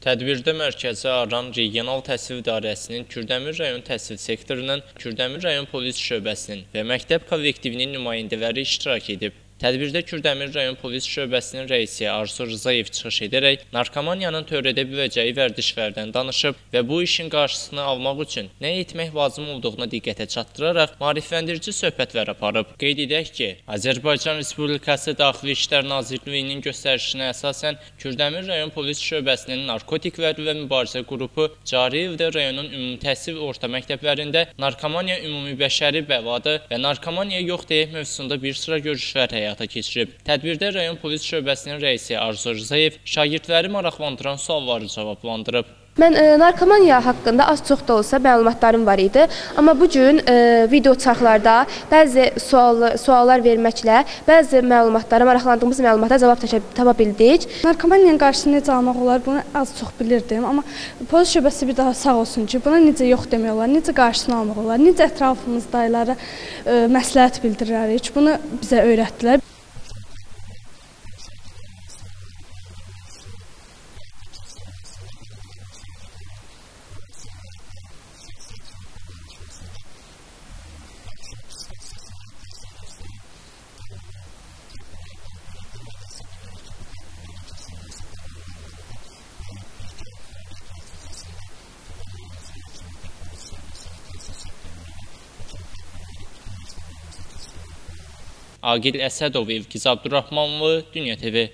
Tədbirdə Mərkəzi Aran Regional Təhsil İdarəsinin Kürdəmir rayon təhsil sektorunun, Kürdəmir rayon polis şöbəsinin və məktəb kollektivinin nümayəndələri iştirak edib. Tədbirdə Kürdəmir rayon polis şöbəsinin rəisi Arzu Rzayev çıxış edərək narkomaniyanın törədə biləcəyi vərdişlərdən danışıb və bu işin qarşısını almaq üçün nə etmək lazım olduğuna diqqətə çatdıraraq maarifləndirici söhbətlər aparıb. Qeyd edək ki, Azərbaycan Respublikası Daxili İşlər Nazirliyinin göstərişinə əsasən Kürdəmir rayon polis şöbəsinin narkotiklər və mübarizə qrupu cari ildə rayonun ümumi təhsil orta məktəblərində narkomaniya ümumi bəşəri bəladı və narkomaniya yox deyək mövzusunda bir sıra görüşlər həyata həyata keçirib. Tədbirdə rayon polis şöbəsinin rəisi Arzu Rzayev şagirdləri maraqlandıran sualları cavablandırıb. Mən e, narkomaniya haqqında az-çox da olsa məlumatlarım var idi, amma bu gün e, video çarxlarda bəzi sual suallar verməklə bəzi məlumatlara, maraqlandığımız məlumatlara cavab tapa bildik. Narkomaniyanın qarşısını necə almaq olar, bunu az-çox bilirdim, amma polis şöbəsi bir daha sağ olsun ki, buna necə yox demək olar, necə qarşısını almaq olar, necə ətrafımızdakilərə e, məsləhət bildirərik, bunu bizə öyrətdilər. Aqil Əsədov, İlkiz Abdurrahmanlı, Dünya TV.